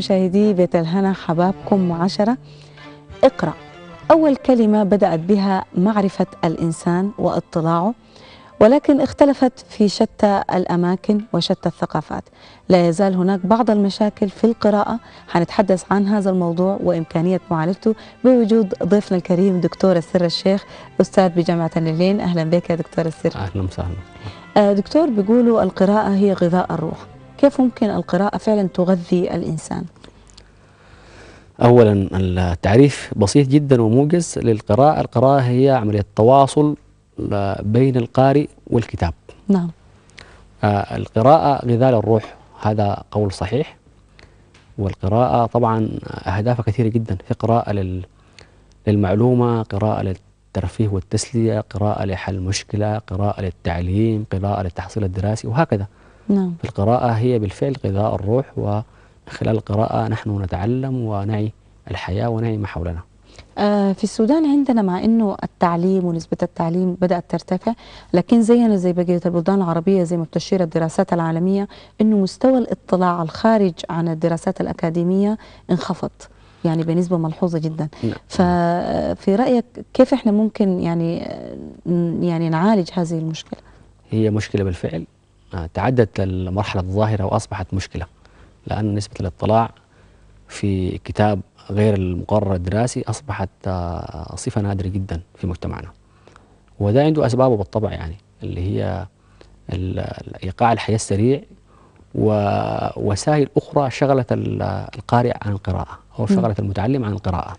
مشاهدي بيت الهنا حبابكم وعشرة اقرأ. أول كلمة بدأت بها معرفة الإنسان واطلاعه ولكن اختلفت في شتى الأماكن وشتى الثقافات. لا يزال هناك بعض المشاكل في القراءة. حنتحدث عن هذا الموضوع وإمكانية معالجته بوجود ضيفنا الكريم دكتور السر الشيخ أستاذ بجامعة النيلين أهلا بك يا دكتور السر. أهلا وسهلا. آه، دكتور بيقولوا القراءة هي غذاء الروح. كيف ممكن القراءة فعلا تغذي الإنسان؟ اولا التعريف بسيط جدا وموجز للقراءة. القراءة هي عملية تواصل بين القارئ والكتاب. نعم. آه، القراءة غذاء للروح هذا قول صحيح. والقراءة طبعا اهدافها كثيرة جدا في قراءة لل للمعلومة قراءة للترفيه والتسلية قراءة لحل مشكلة قراءة للتعليم قراءة للتحصيل الدراسي وهكذا. نعم. القراءة هي بالفعل غذاء الروح ومن خلال القراءة نحن نتعلم ونعي الحياة ونعي ما حولنا. آه، في السودان عندنا مع إنه التعليم ونسبة التعليم بدأت ترتفع لكن زينا زي بقية البلدان العربية زي ما بتشير الدراسات العالمية إنه مستوى الاطلاع الخارج عن الدراسات الأكاديمية انخفض يعني بنسبة ملحوظة جدا. نعم. ففي رأيك كيف إحنا ممكن يعني يعني نعالج هذه المشكلة؟ هي مشكلة بالفعل تعدت المرحلة الظاهرة وأصبحت مشكلة لأن نسبة الاطلاع في كتاب غير المقرر الدراسي أصبحت آه، صفة نادرة جدا في مجتمعنا. وده عنده أسبابه بالطبع يعني اللي هي إيقاع الحياة السريع ووسائل أخرى شغلت ال- القارئ عن القراءة أو شغلت المتعلم عن القراءة.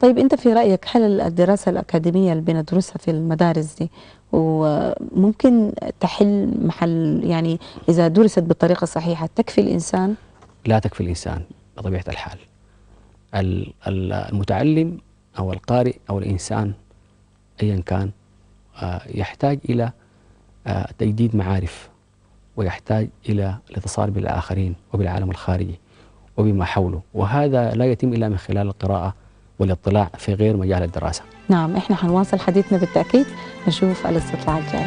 طيب أنت في رأيك هل الدراسة الأكاديمية اللي بندرسها في المدارس دي وممكن تحل محل يعني إذا درست بالطريقة الصحيحة تكفي الإنسان؟ لا تكفي الإنسان بطبيعة الحال. ال- ال- المتعلم أو القارئ أو الإنسان أيا كان آه، يحتاج إلى آه، تجديد معارف ويحتاج إلى الاتصال بالآخرين وبالعالم الخارجي وبما حوله. وهذا لا يتم إلا من خلال القراءة والاطلاع في غير مجال الدراسة. نعم إحنا حنواصل حديثنا بالتأكيد نشوف الاستطلاع الجاي.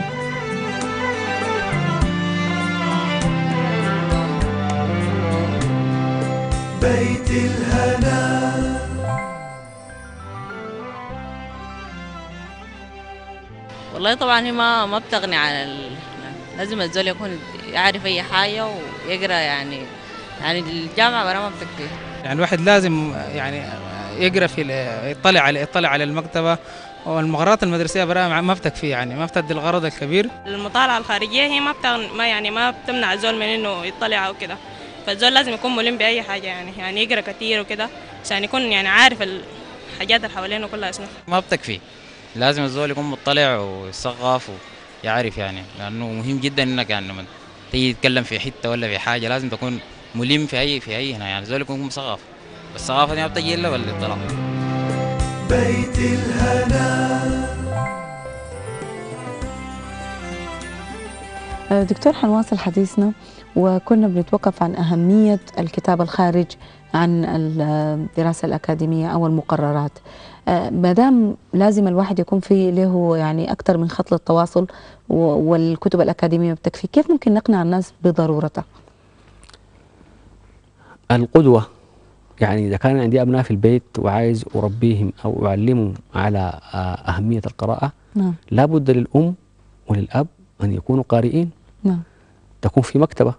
بيت الهنا. والله طبعا هي ما ما بتغني عن ال... لازم الزول يكون يعرف أي حاجة ويقرأ يعني يعني الجامعة برا ما بتكفي. يعني الواحد لازم يعني يقرأ في يطلع على يطلع على المكتبة. والمغارات المدرسية برا ما بتكفي يعني ما بتدي الغرض الكبير. المطالعة الخارجية هي ما بتغن... ما يعني ما بتمنع الزول من إنه يطلع أو كده. فالزول لازم يكون ملم بأي حاجة يعني يعني يقرأ كتير وكده عشان يكون يعني عارف الحاجات اللي حوالينه كلها شنو ما بتكفي. لازم الزول يكون مطلع ويثقف ويعرف يعني لأنه مهم جدا إنك يعني لما تيجي تتكلم في حتة ولا في حاجة لازم تكون ملم في اي في أي هنا يعني الزول يكون مثقف الثقافة دي ما بتجي الا بالاطلاع بيت الهنا. آه، دكتور حنواصل حديثنا وكنا بنتوقف عن أهمية الكتاب الخارج عن الدراسة الأكاديمية أو المقررات. آه، ما دام لازم الواحد يكون في له يعني أكثر من خط للتواصل والكتب الأكاديمية بتكفي كيف ممكن نقنع الناس بضرورتها القدوة. يعني إذا كان عندي أبناء في البيت وعايز أربيهم أو أعلمهم على آه، أهمية القراءة نعم. لابد للأم وللأب أن يكونوا قارئين. نعم. تكون في مكتبة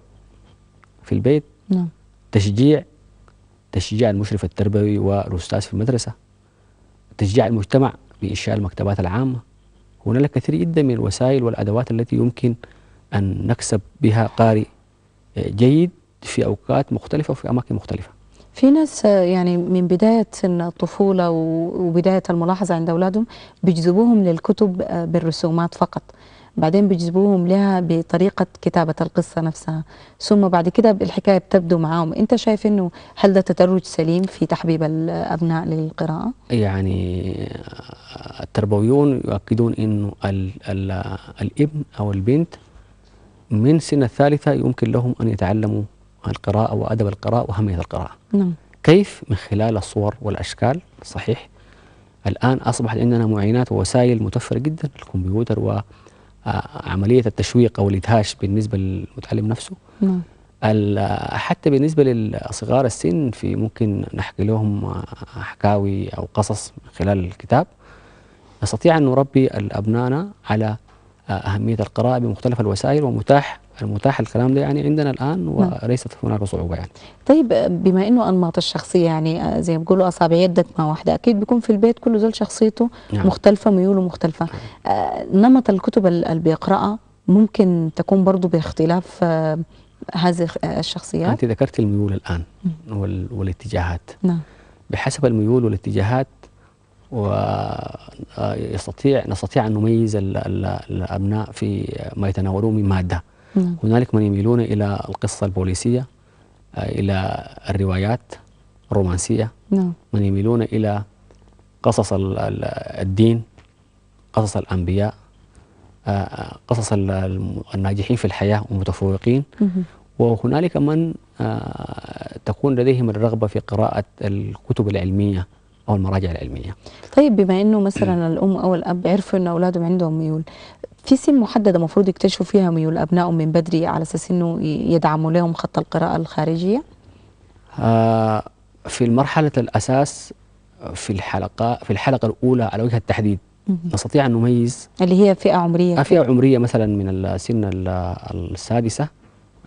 في البيت. نعم. تشجيع تشجيع المشرف التربوي والأستاذ في المدرسة. تشجيع المجتمع بإنشاء المكتبات العامة. هناك كثير جدا من الوسائل والأدوات التي يمكن أن نكسب بها قارئ جيد في أوقات مختلفة وفي أماكن مختلفة. في ناس يعني من بداية الطفولة وبداية الملاحظة عند أولادهم بيجذبوهم للكتب آه، بالرسومات فقط. بعدين بيجذبوهم لها بطريقة كتابة القصة نفسها. ثم بعد كده الحكاية بتبدو معاهم. أنت شايف أنه هل ده تدرج سليم في تحبيب الأبناء للقراءة؟ يعني التربويون يؤكدون إنه ال ال الإبن أو البنت من سن الثالثة يمكن لهم أن يتعلموا القراءة وأدب القراءة وأهمية القراءة. نعم. كيف؟ من خلال الصور والأشكال صحيح. الآن أصبحت عندنا معينات ووسائل متوفرة جدا الكمبيوتر وعملية التشويق أو الإدهاش بالنسبة للمتعلم نفسه. نعم. ال- حتى بالنسبة للصغار السن في ممكن نحكي لهم حكاوي أو قصص من خلال الكتاب. نستطيع أن نربي الأبناءنا على أهمية القراءة بمختلف الوسائل ومتاح المتاح الكلام ده يعني عندنا الآن وليست هناك صعوبة يعني. طيب بما إنه أنماط الشخصية يعني زي ما بيقولوا أصابع يدك ما واحدة أكيد بيكون في البيت كل زول شخصيته نعم. مختلفة ميوله مختلفة. آه، نمط الكتب ال- اللي بيقرأها ممكن تكون برضو باختلاف آه، هذه آه، الشخصيات؟ أنت ذكرت الميول وال- والاتجاهات. نعم. بحسب الميول والاتجاهات ويستطيع نستطيع أن نميز ال- ال- الأبناء في ما يتناولون من مادة. نعم هنالك من يميلون إلى القصة البوليسية آه، إلى الروايات الرومانسية. نعم. من يميلون إلى قصص ال- ال- الدين قصص الأنبياء آه، قصص ال- الم- الناجحين في الحياة والمتفوقين. وهنالك من آه، تكون لديهم الرغبة في قراءة الكتب العلمية أو المراجع العلمية. طيب بما إنه مثلا الأم أو الأب عرفوا إن أولادهم عندهم ميول في سن محدده المفروض يكتشفوا فيها ميول أبنائهم من بدري على أساس إنه يدعموا لهم خط القراءة الخارجية؟ آه، في المرحلة الأساس في الحلقة في الحلقة الأولى على وجه التحديد. نستطيع أن نميز اللي هي فئة عمرية. آه، فئة عمرية مثلا من السن ال- السادسة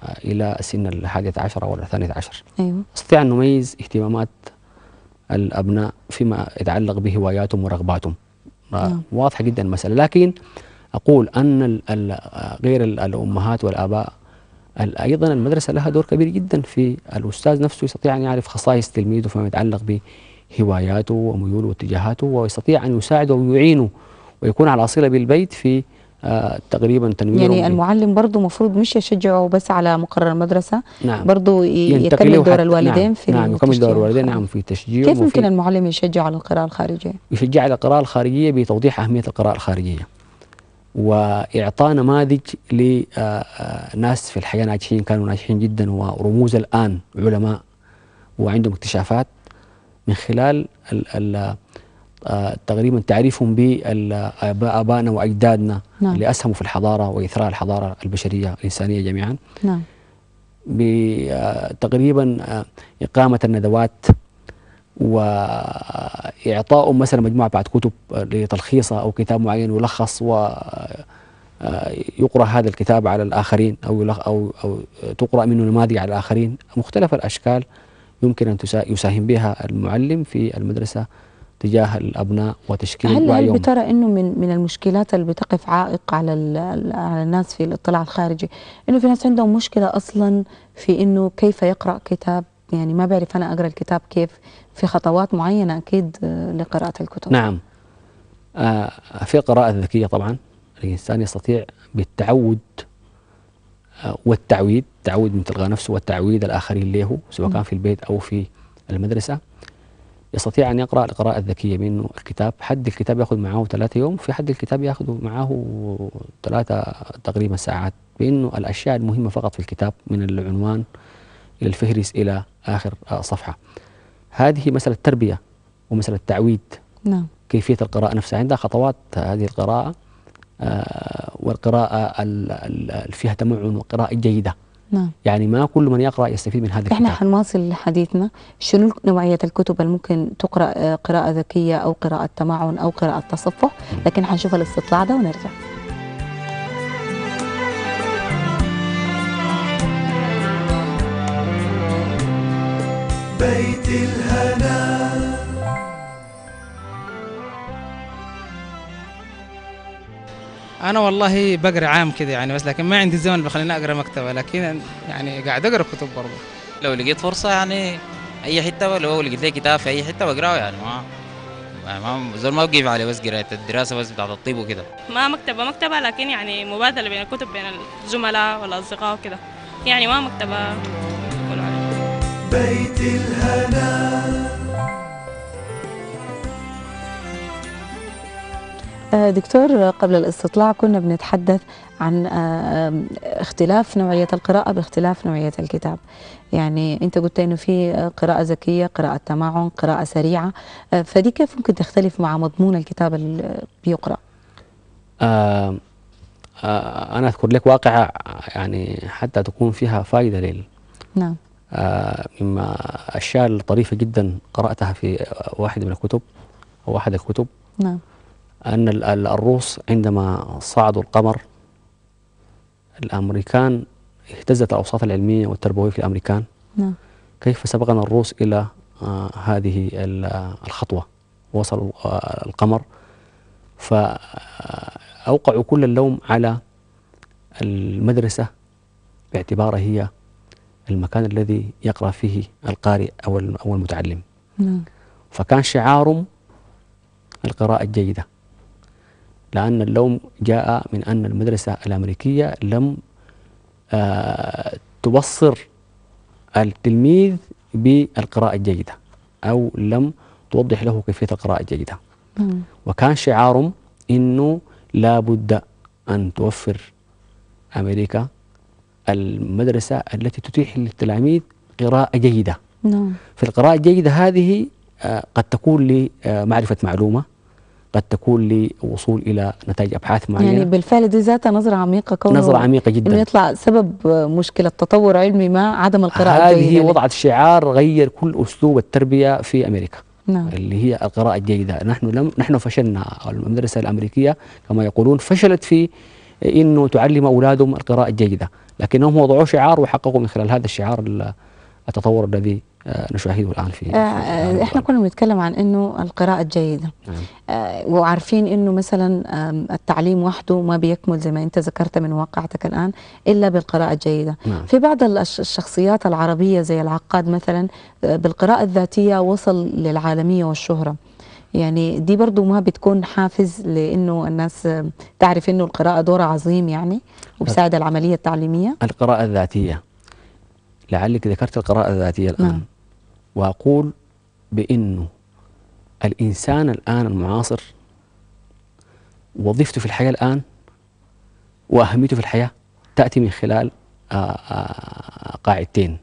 آه، إلى السن الحادية عشرة ولا الثانية عشر. أيوه. نستطيع أن نميز اهتمامات الأبناء فيما يتعلق بهواياتهم ورغباتهم. آه، نعم. واضحة جدا المسألة. لكن أقول أن غير ال- الأمهات والآباء ال- أيضا المدرسة لها دور كبير جدا في الأستاذ نفسه يستطيع أن يعرف خصائص تلميذه فيما يتعلق بهواياته وميوله واتجاهاته ويستطيع أن يساعده ويعينه ويكون على صلة بالبيت في آه، تقريبا تنويره يعني المعلم برضه المفروض مش يشجعه بس على مقرر المدرسة نعم برضه يكمل دور الوالدين نعم في نعم يكمل دور الوالدين. نعم في تشجيعه كيف ممكن المعلم يشجع على القراءة الخارجية؟ يشجع على القراءة الخارجية بتوضيح أهمية القراءة الخارجية وإعطاء نماذج لناس في الحياة ناجحين كانوا ناجحين جدا ورموز الآن علماء وعندهم اكتشافات من خلال ال ال آه، تقريبا تعريفهم بآبائنا وأجدادنا نعم. اللي أسهموا في الحضارة وإثراء الحضارة البشرية الإنسانية جميعا نعم بتقريبا إقامة الندوات وإعطاء مثلا مجموعة بعد كتب لتلخيصها أو كتاب معين يلخص و يقرأ هذا الكتاب على الآخرين أو يلخ أو أو تقرأ منه نماذج على الآخرين. مختلف الأشكال يمكن أن تسا- يساهم بها المعلم في المدرسة تجاه الأبناء وتشكيل هل هل بترى إنه من من المشكلات اللي بتقف عائق على على الناس في الاطلاع الخارجي؟ إنه في ناس عندهم مشكلة أصلا في إنه كيف يقرأ كتاب؟ يعني ما بعرف أنا أقرأ الكتاب كيف. في خطوات معينة أكيد آه، لقراءة الكتب. نعم. آه في القراءة الذكية طبعا. الإنسان يستطيع بالتعود آه والتعويد تعود من تلقاء نفسه والتعويد الآخرين له سواء كان في البيت أو في المدرسة. يستطيع أن يقرأ القراءة الذكية منه الكتاب. حد الكتاب يأخذ معه ثلاثة يوم في حد الكتاب يأخذ معه ثلاثة تقريبا ساعات. بأنه الأشياء المهمة فقط في الكتاب من العنوان إلى الفهرس إلى آخر صفحة. هذه مسألة تربية ومسألة تعويد نعم. كيفية القراءة نفسها. عندها خطوات هذه القراءة آه، والقراءة ال- ال- اللي فيها تمعن وقراءة جيدة. نعم. يعني ما كل من يقرأ يستفيد من هذا إحنا الكتاب حنواصل حديثنا. شنو نوعية الكتب اللي ممكن تقرأ آه، قراءة ذكية أو قراءة تمعن أو قراءة تصفح؟ لكن حنشوف الاستطلاع ده ونرجع. بيت الهنا. أنا والله بقرأ عام كده يعني بس لكن ما عندي الزمن اللي بخليني أقرأ مكتبة لكن يعني قاعد أقرأ كتب برضه لو لقيت فرصة يعني أي حتة لو لقيت لي كتاب في أي حتة بقرأه يعني ما يعني ما زول ما بقيف عليه بس قراية الدراسة بس بتاعت الطب وكده. ما مكتبة مكتبة لكن يعني مبادلة بين الكتب بين الزملاء والأصدقاء وكده. يعني ما عليها بيت الهنا. آه، دكتور قبل الاستطلاع كنا بنتحدث عن آه، آم، اختلاف نوعية القراءة باختلاف نوعية الكتاب. يعني أنت قلت أنه في آه، قراءة ذكية قراءة تمعن قراءة سريعة. آه، فدي كيف ممكن تختلف مع مضمون الكتاب اللي بيقرأ؟ آه آه أنا أذكر لك واقعة يعني حتى تكون فيها فائدة لل نعم. آه مما أشياء الطريفة جدا قرأتها في آه، واحد من الكتب أو أحد الكتب. نعم. ال- الروس عندما صعدوا القمر الأمريكان اهتزت الأوساط العلمية والتربوية في الأمريكان. نعم. كيف سبقنا الروس إلى آه هذه ال- آه، الخطوة؟ وصلوا آه القمر. فأوقعوا كل اللوم على المدرسة باعتبارها هي المكان الذي يقرأ فيه القارئ أو أو المتعلم. نعم. فكان شعارهم القراءة الجيدة لأن اللوم جاء من أن المدرسة الأمريكية لم آه تبصر التلميذ بالقراءة الجيدة أو لم توضح له كيفية القراءة الجيدة. نعم. وكان شعارهم إنه لا بد أن توفر أمريكا المدرسة التي تتيح للتلاميذ قراءة جيدة. نعم. في القراءة الجيدة هذه آه، قد تكون لمعرفة معلومة قد تكون لوصول إلى نتائج أبحاث معينة. يعني بالفعل دي ذاتها نظرة عميقة كونه نظرة عميقة إنه جدا يطلع سبب مشكلة تطور علمي ما عدم القراءة هذه الجيدة وضعت شعار غير كل أسلوب التربية في أمريكا نعم. اللي هي القراءة الجيدة. نحن لم نحن فشلنا. أو المدرسة الأمريكية كما يقولون فشلت في إنه تعلم أولادهم القراءة الجيدة. لكنهم وضعوا شعار وحققوا من خلال هذا الشعار ال- التطور الذي آه، نشاهده الآن في آه، آه، إحنا كنا بنتكلم عن إنه القراءة الجيدة. نعم. آه، وعارفين إنه مثلا التعليم وحده ما بيكمل زي ما أنت ذكرت من واقعتك الآن إلا بالقراءة الجيدة. نعم. في بعض الشخصيات العربية زي العقاد مثلا بالقراءة الذاتية وصل للعالمية والشهرة. يعني دي برضو ما بتكون حافز لإنه الناس تعرف إنه القراءة دورها عظيم يعني وبساعد العملية التعليمية. القراءة الذاتية. لعلك ذكرت القراءة الذاتية الآن. نعم. وأقول بأنه الإنسان الآن المعاصر وظيفته في الحياة الآن وأهميته في الحياة تأتي من خلال آه، آه، قاعدتين.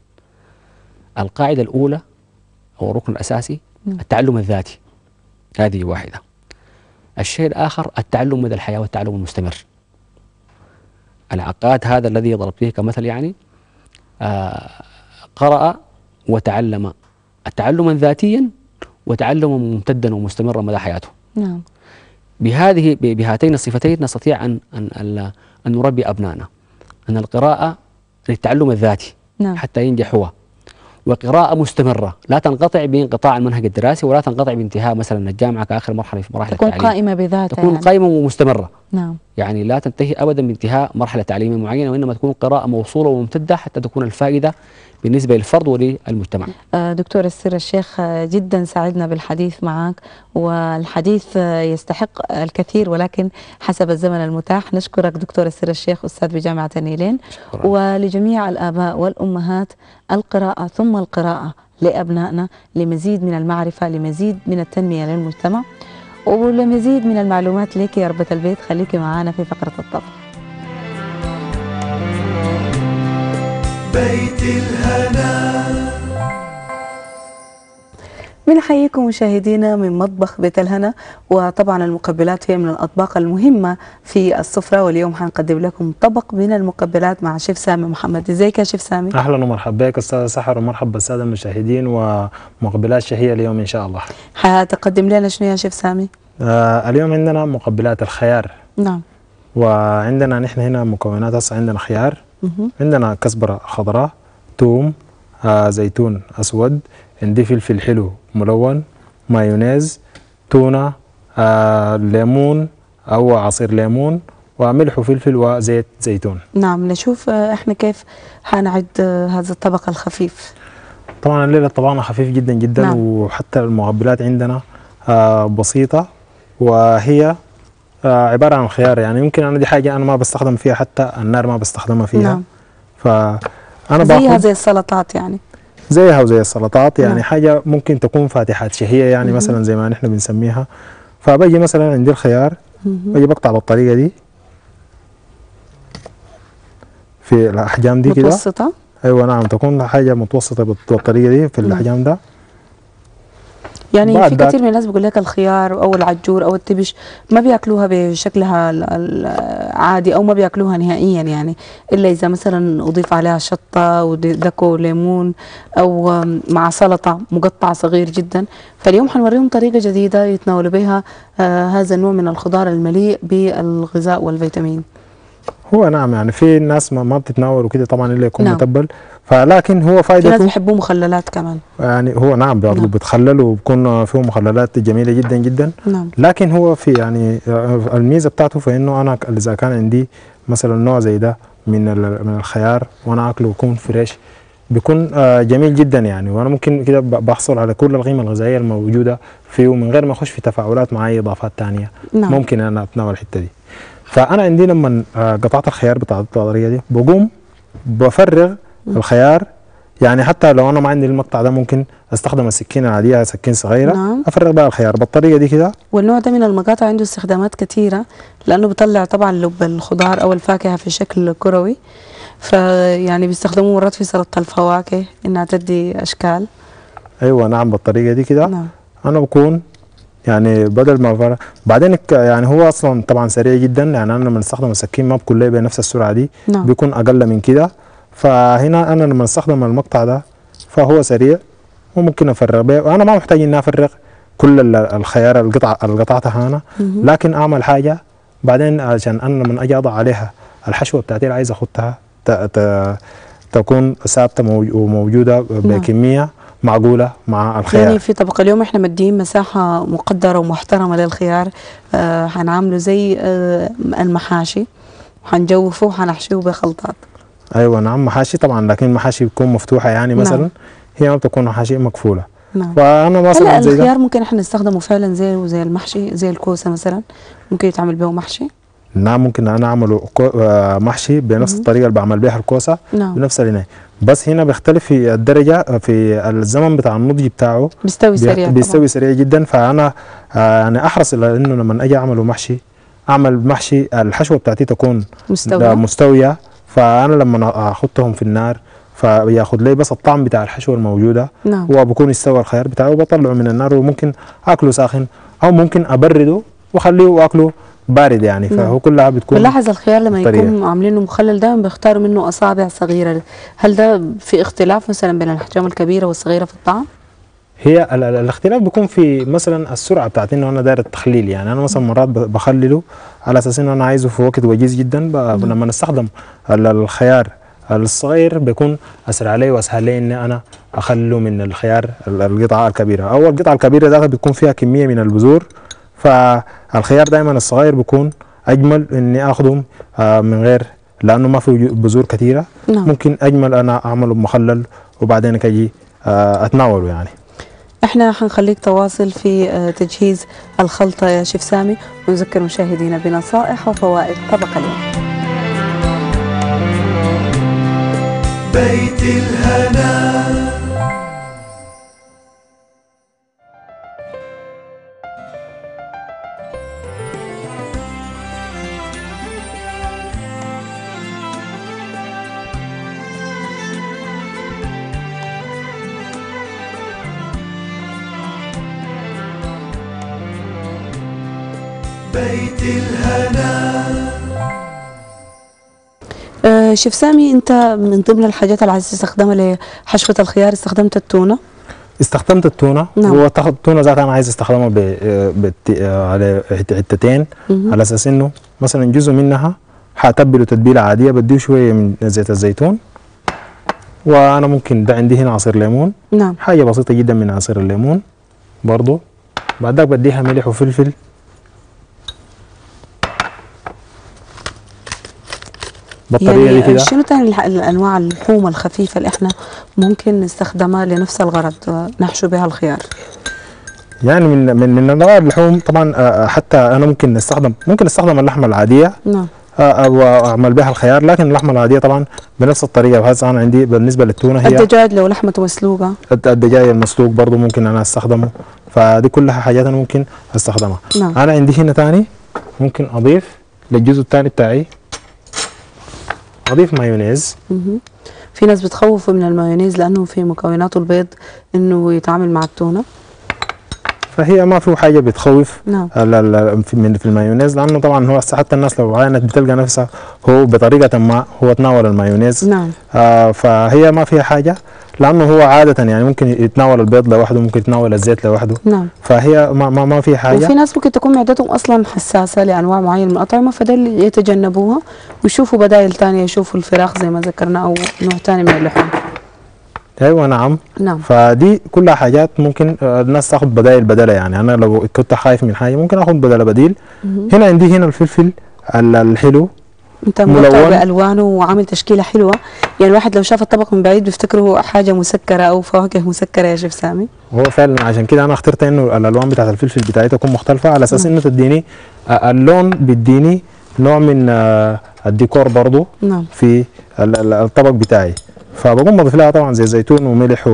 القاعدة الأولى أو الركن الأساسي نعم. التعلم الذاتي. هذه واحدة. الشيء الآخر التعلم مدى الحياة والتعلم المستمر. العقاد هذا الذي ضربت به كمثل يعني. آه، قرأ وتعلم. تعلما ذاتيا وتعلما ممتدا ومستمرا مدى حياته. نعم. بهذه بهاتين الصفتين نستطيع أن أن- أن نربي أبنائنا أن القراءة للتعلم الذاتي نعم. حتى ينجح هو وقراءة مستمرة. لا تنقطع بانقطاع المنهج الدراسي ولا تنقطع بانتهاء مثلا الجامعة كآخر مرحلة في مراحل تكون التعليم. قائمة بذاتها تكون يعني. قائمة ومستمرة. نعم يعني لا تنتهي ابدا بانتهاء مرحلة تعليمية معينة وإنما تكون قراءة موصولة وممتدة حتى تكون الفائدة بالنسبة للفرد وللمجتمع. آه، دكتور السر الشيخ آه، جدا سعدنا بالحديث معك والحديث آه، يستحق الكثير ولكن حسب الزمن المتاح نشكرك دكتور السر الشيخ أستاذ بجامعة النيلين شكراً. ولجميع الآباء والأمهات القراءة ثم القراءة لأبنائنا لمزيد من المعرفة لمزيد من التنمية للمجتمع ولمزيد من المعلومات لك يا ربة البيت خليكي معنا في فقرة الطبخ. بيت الهنا. بنحييكم مشاهدينا من مطبخ بيت الهنا وطبعا المقبلات هي من الأطباق المهمة في السفرة واليوم حنقدم لكم طبق من المقبلات مع شيف سامي محمد. إزيك يا شيف سامي؟ أهلا ومرحبا بك أستاذ سحر ومرحبا بالسادة المشاهدين ومقبلات شهية اليوم إن شاء الله. حتقدم لنا شنو يا شيف سامي؟ آه اليوم عندنا مقبلات الخيار. نعم. وعندنا نحن هنا مكونات هسه عندنا خيار مهم. عندنا كزبرة خضراء ثوم آه زيتون أسود عندي فلفل حلو ملون مايونيز تونه آه ليمون أو عصير ليمون وملح وفلفل وزيت زيتون نعم نشوف إحنا كيف حنعد آه، هذا الطبق الخفيف. طبعا الليلة طبعنا خفيف جدا جدا نعم. وحتى المقبلات عندنا آه بسيطة وهي آه عبارة عن خيار يعني. يمكن أنا دي حاجة أنا ما بستخدم فيها حتى النار ما بستخدمها فيها. نعم. فأنا زيها زي السلطات يعني. زيها وزي السلطات يعني نعم. حاجة ممكن تكون فاتحات شهية يعني مهم. مثلا زي ما نحن بنسميها فبجي مثلا عندي الخيار. باجي بقطع بالطريقة دي في الأحجام دي كده متوسطة أيوه نعم تكون حاجة متوسطة بالط- بالطريقة دي في الأحجام ده يعني في كثير من الناس بيقول لك الخيار أو العجور أو التبش ما بيأكلوها بشكلها ال- العادي أو ما بيأكلوها نهائيا يعني. إلا إذا مثلا أضيف عليها شطة ودكو ليمون أو مع سلطة مقطع صغير جدا. فاليوم حنوريهم طريقة جديدة يتناولوا بها آه هذا النوع من الخضار المليء بالغذاء والفيتامين. هو نعم يعني في ناس ما, ما بتتناول وكده طبعا إلا يكون نعم. متبل. فلكن هو في ناس فائدته بيحبوه مخللات كمان. يعني هو نعم برضه نعم. بتخلل وبكون فيه مخللات جميلة جدا جدا. نعم. لكن هو في يعني الميزة بتاعته في إنه أنا إذا كان عندي مثلا نوع زي ده من من الخيار وأنا آكله يكون فريش بيكون آه، جميل جدا يعني. وأنا ممكن كده بحصل على كل القيمة الغذائية الموجودة فيه من غير ما أخش في تفاعلات مع أي إضافات ثانية نعم. ممكن أنا أتناول الحتة دي. فأنا عندي لما آه، قطعت الخيار بتاع الطريقة دي بقوم بفرغ الخيار. يعني حتى لو أنا ما عندي المقطع ده ممكن أستخدم السكينة العادية سكين صغيرة. نعم. أفرغ بقى الخيار. بالطريقة دي كده. والنوع ده من المقاطع عنده استخدامات كثيرة لأنه بيطلع طبعا لب الخضار أو الفاكهة في شكل كروي. فيعني بيستخدموه مرات في سلطة الفواكه إنها تدي أشكال. أيوه نعم بالطريقة دي كده. نعم. أنا بكون يعني بدل ما بعدين يعني هو أصلا طبعا سريع جدا يعني أنا لما استخدم السكين ما بكون لي بنفس السرعة دي نعم. بيكون أقل من كده. فهنا أنا لما استخدم المقطع ده فهو سريع وممكن أفرغ به وأنا ما محتاج إني أفرغ كل ال- الخيار القطع اللي قطعتها أنا. لكن أعمل حاجة بعدين عشان أنا لما أجي أضع عليها الحشوة بتاعتي اللي عايز أخدها تكون ثابتة موج- وموجودة بكمية. معقولة مع الخيار؟ يعني في طبق اليوم إحنا مدين مساحة مقدرة ومحترمة للخيار. آه حنعمله زي آه المحاشي. وحنجوفه وحنحشيه بخلطات. أيوه نعم محاشي طبعا لكن محاشي بتكون مفتوحة يعني نعم. مثلا. هي ما بتكون محاشي مقفولة. نعم. فانا مثلا زي الخيار ممكن إحنا نستخدمه فعلا زي زي المحشي زي الكوسة مثلا. ممكن يتعمل به محشي. نعم ممكن أنا اعمله كو- آه، محشي بنفس مهم. الطريقة اللي بعمل بيها الكوسة نعم. بنفس العنايه بس هنا بيختلف في الدرجة في الزمن بتاع النضج بتاعه. بيستوي بي- سريع بيستوي سريع جدا. فأنا آه، يعني أحرص على إنه لما أجي أعمله محشي أعمل محشي الحشوة بتاعتي تكون مستوى مستوية. فأنا لما أحطهم في النار فياخذ لي بس الطعم بتاع الحشوة الموجودة. نعم. وبكون استوى الخيار بتاعه وبطلعه من النار وممكن أكله ساخن أو ممكن أبرده وأخليه وأكله بارد يعني نعم. فهو كلها بتكون بنلاحظ الخيار لما الطريقة. يكون عاملينه مخلل دائما بيختاروا منه أصابع صغيرة. هل ده في اختلاف مثلا بين الأحجام الكبيرة والصغيرة في الطعم هي ال- ال- الاختلاف بيكون في مثلا السرعة بتاعت إنه أنا داير التخليل يعني. أنا مثلا مرات بخلله على أساس إنه أنا عايزه في وقت وجيز جدا لما نستخدم ال- الخيار الصغير بيكون أسرع لي وأسهل لي إني أنا أخلله من الخيار ال- القطعة الكبيرة. أو القطعه الكبيرة ده بتكون فيها كمية من البذور فالخيار دائما الصغير بيكون أجمل إني اخده آه، من غير لأنه ما فيه بذور كثيرة. نعم. ممكن أجمل أنا أعمله مخلل وبعدين أجي آه، أتناوله يعني. إحنا حنخليك تواصل في آه، تجهيز الخلطة يا شيف سامي. ونذكر مشاهدينا بنصائح وفوائد طبق اليوم. بيت الهنا. شيف سامي أنت من ضمن الحاجات اللي عايز تستخدمها لحشوه الخيار استخدمت التونة؟ استخدمت التونة. نعم. هو التونة ذاتها أنا عايز أستخدمها ب... بت... على حت- حتتين. على أساس إنه مثلا جزء منها حتبله تتبيلة عادية بديه شوية من زيت الزيتون. وأنا ممكن ده عندي هنا عصير ليمون. نعم. حاجة بسيطة جدا من عصير الليمون برضو. بعد ذاك بديها ملح وفلفل. بالطريقة يعني دي كده شنو تاني الأنواع اللحوم الخفيفة اللي إحنا ممكن نستخدمها لنفس الغرض آه، نحشو بها الخيار؟ يعني من من من انواع اللحوم طبعا آه، حتى أنا ممكن نستخدم ممكن استخدم اللحمة العادية نعم. آه، وأعمل بها الخيار لكن اللحمة العادية طبعا بنفس الطريقة. وهذا أنا عندي بالنسبة للتونة هي الدجاج لو لحمته مسلوقة. الد- الدجاج المسلوق برضو ممكن أنا أستخدمه. فدي كلها حاجات أنا ممكن أستخدمها. نعم. أنا عندي هنا تاني ممكن أضيف للجزء الثاني بتاعي. اضيف مايونيز. في ناس بتخوف من المايونيز لأنه في مكوناته البيض إنه يتعامل مع التونة. فهي ما في حاجة بتخوف نعم. من في المايونيز لأنه طبعا هو حتى الناس لو عينت بتلقى نفسها هو بطريقة ما هو تناول المايونيز. نعم. آه فهي ما فيها حاجة. لأنه هو عادة يعني ممكن يتناول البيض لوحده ممكن يتناول الزيت لوحده. نعم. فهي ما ما, ما في حاجة. وفي ناس ممكن تكون معدتهم أصلا حساسة لأنواع معينة من الأطعمة فده اللي يتجنبوها ويشوفوا بدائل تانية يشوفوا الفراخ زي ما ذكرنا أو نوع تاني من اللحوم. أيوه نعم. نعم. فدي كلها حاجات ممكن آه، الناس تاخذ بدائل بدلها يعني. أنا لو كنت خايف من حاجة ممكن اخذ بدل بديل. مهم. هنا عندي هنا الفلفل ال- الحلو. أنت ملون. بالوانه وعامل تشكيلة حلوة. يعني الواحد لو شاف الطبق من بعيد بيفتكره حاجة مسكرة أو فواكه مسكرة يا شيف سامي. هو فعلا عشان كده أنا اخترت إنه الألوان بتاعت الفلفل بتاعتها تكون مختلفة على أساس. إنه تديني آه، اللون بيديني نوع من آه، الديكور برضو نعم. في ال- ال- الطبق بتاعي. فبقوم بضيف لها طبعا زي زيتون وملح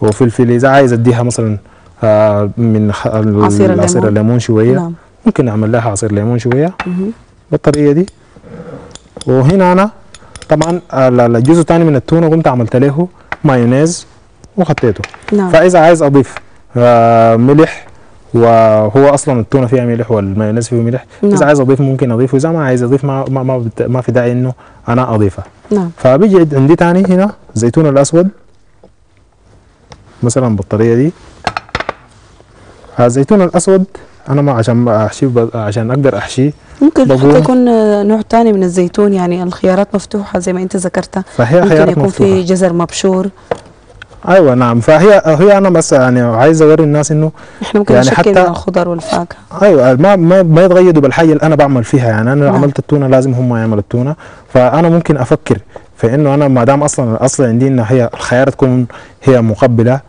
وفلفل إذا عايز أديها مثلا آه، من خ- ال- عصير عصير الليمون. الليمون شوية. نعم. ممكن نعمل لها عصير ليمون شوية. بالطريقة دي. وهنا أنا طبعا ال- ال- الجزء الثاني من التونة قمت عملت له مايونيز وخطيته. نعم. فإذا عايز أضيف آه، ملح وهو أصلا التونة فيها ملح والمايونيز فيه ملح نعم. إذا عايز أضيف ممكن اضيف واذا ما عايز أضيف ما ما ما, ما في داعي إنه أنا اضيفها نعم. فبيجي عندي تاني هنا زيتون الأسود. مثلا بالطريقة دي. الزيتون الأسود أنا ما عشان ما احشيه ب- عشان أقدر احشيه ممكن حتى يكون نوع تاني من الزيتون يعني الخيارات مفتوحة زي ما أنت ذكرتها. فهي ممكن خيارات يكون مفتوحة. في جزر مبشور. أيوه نعم. فهي هي أنا بس يعني عايز أوري الناس إنه إحنا ممكن يعني حتى- من الخضر والفاكهة. أيوه ما ما, ما يتغيدوا بالحاجة اللي أنا بعمل فيها. يعني أنا نعم. عملت التونة لازم هم يعملوا التونة. فأنا ممكن أفكر في إنه أنا ما دام أصلا الاصل عندي إنه هي الخيار تكون هي مقبلة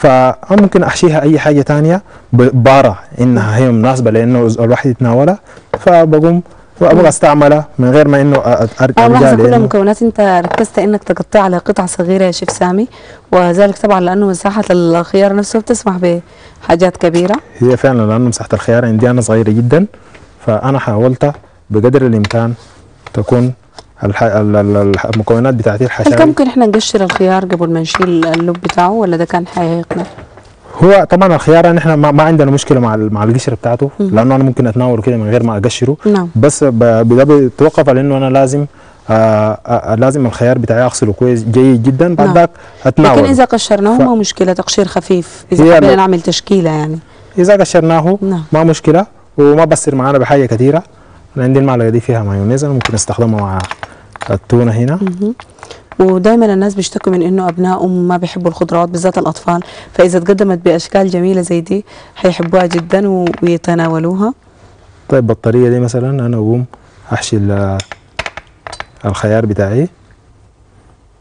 فأنا ممكن أحشيها أي حاجة تانية بارة إنها هي مناسبة لإنه الواحد يتناولها. فبقوم وأبغى أستعملها من غير ما إنه أرجع ملاحظه كل المكونات أنت ركزت إنك تقطعها على قطع صغيرة يا شيف سامي. وذلك طبعا لأنه مساحه الخيار نفسه بتسمح بحاجات كبيرة. هي فعلا لأنه مساحه الخيار عندي أنا صغيرة جدا. فأنا حاولت بقدر الإمكان تكون المكونات هل كان الحشائش ممكن إحنا نقشر الخيار قبل ما نشيل اللب بتاعه ولا ده كان حيقنا هو طبعا الخيار نحن ما, ما عندنا مشكلة مع مع القشرة بتاعته. لأنه أنا ممكن أتناوله كده من غير ما أقشره. نعم. بس ده بيتوقف على إنه أنا لازم آه آه لازم الخيار بتاعي أغسله كويس جيد جدا بعد نعم. ذاك أتناوله. لكن إذا قشرناه ف- ما مشكلة تقشير خفيف. إذا حبينا نعمل تشكيلة يعني. إذا قشرناه نعم. ما مشكلة وما بصير معانا بحاجة كثيرة. أنا عندي المعلقة دي فيها مايونيز أنا ممكن أستخدمها مع التونه هنا. ودايما الناس بيشتكوا من إنه أبنائهم ما بيحبوا الخضروات بالذات الأطفال. فإذا تقدمت بأشكال جميلة زي دي حيحبوها جدا ويتناولوها. طيب بالطريقة دي مثلا أنا أقوم أحشي ال- الخيار بتاعي.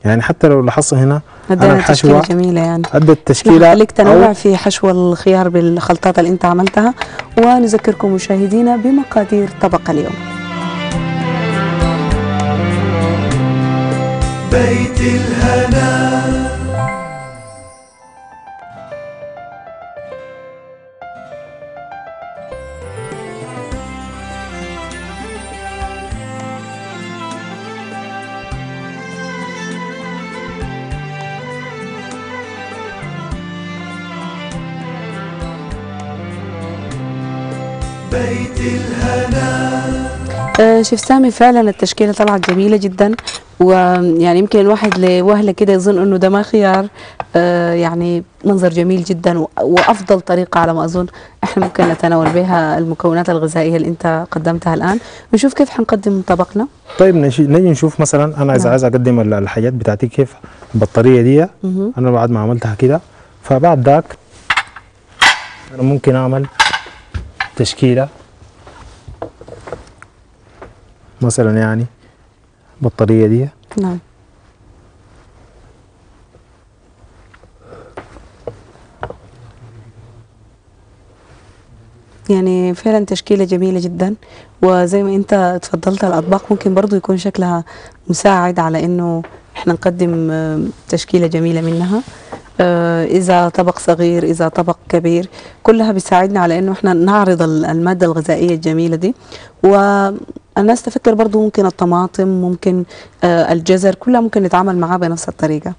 يعني حتى لو لاحظت هنا الحشوة- تشكيلة جميلة يعني. أدت التشكيله خليك تنوع في حشو الخيار بالخلطات اللي أنت عملتها. ونذكركم مشاهدينا بمقادير طبق اليوم. بيت الهنا. شيف سامي فعلا التشكيلة طلعت جميلة جدا ويعني يمكن الواحد لوهلة كده يظن إنه ده ما خيار آه، يعني منظر جميل جدا وأفضل طريقة على ما أظن إحنا ممكن نتناول بها المكونات الغذائية اللي أنت قدمتها الآن نشوف كيف حنقدم طبقنا طيب نجي نجي نشوف مثلا أنا إذا نعم. عايز أقدم ال- الحاجات بتاعتي كيف بالطريقة دي. أنا بعد ما عملتها كده فبعد ذاك أنا ممكن أعمل تشكيلة مثلا يعني بالطريقة دي. نعم. يعني فعلا تشكيلة جميلة جدا. وزي ما أنت تفضلت الأطباق ممكن برضو يكون شكلها مساعد على إنه إحنا نقدم تشكيلة جميلة منها. آه، إذا طبق صغير إذا طبق كبير كلها بتساعدنا على إنه إحنا نعرض ال- المادة الغذائية الجميلة دي. والناس تفكر برضو ممكن الطماطم ممكن آه، الجزر كلها ممكن نتعامل معها بنفس الطريقة.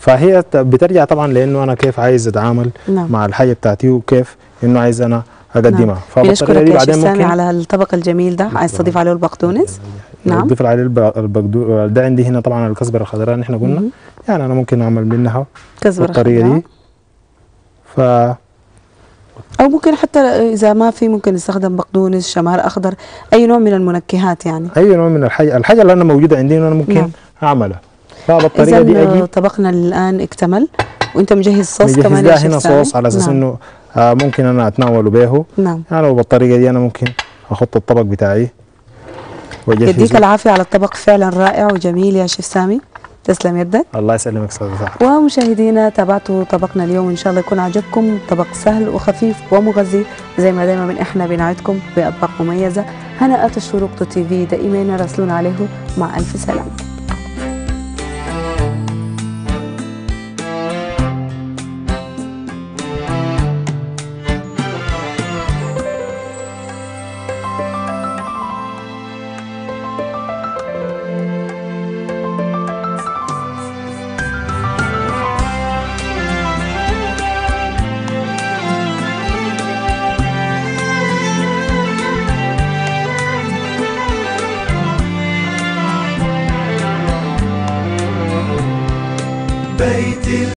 فهي بترجع طبعا لأنه أنا كيف عايز أتعامل نعم. مع الحاجة بتاعتي وكيف إنه عايز أنا أقدمها. نعم. فبالطريقه دي بعدين ممكن على الطبق الجميل ده. عايز تضيف عليه البقدونس نعم. نضيف عليه الب- البقدو ده عندي هنا طبعا الكزبرة الخضراء اللي إحنا قلنا. يعني أنا ممكن أعمل منها كزبرة بالطريقة خضراء. دي ف أو ممكن حتى إذا ما في ممكن نستخدم بقدونس شمار أخضر أي نوع من المنكهات يعني. أي نوع من الحاجة الحاجة اللي أنا موجودة عندي أنا ممكن نعم. أعملها. فبالطريقه دي أجي. طبقنا الآن اكتمل وأنت مجهز صوص كمان شيخ هنا. صوص على أساس نعم. إنه آه ممكن أنا اتناوله به نعم. يعني وبالطريقه دي أنا ممكن أحط الطبق بتاعي. يديك العافية على الطبق فعلا رائع وجميل يا شيخ سامي. تسلم يدك. الله يسلمك أستاذ ومشاهدينا تابعتوا طبقنا اليوم. إن شاء الله يكون عجبكم. طبق سهل وخفيف ومغذي. زي ما دايما من إحنا بنعدكم بأطباق مميزة. هناءات الشروق تي في. دائما يراسلون عليه. مع ألف سلامة.